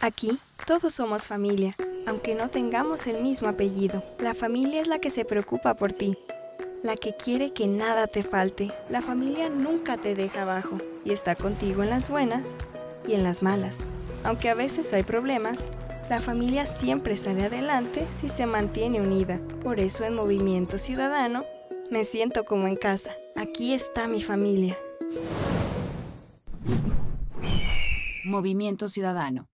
Aquí todos somos familia, aunque no tengamos el mismo apellido. La familia es la que se preocupa por ti, la que quiere que nada te falte. La familia nunca te deja abajo y está contigo en las buenas y en las malas. Aunque a veces hay problemas, la familia siempre sale adelante si se mantiene unida. Por eso en Movimiento Ciudadano me siento como en casa. Aquí está mi familia. Movimiento Ciudadano.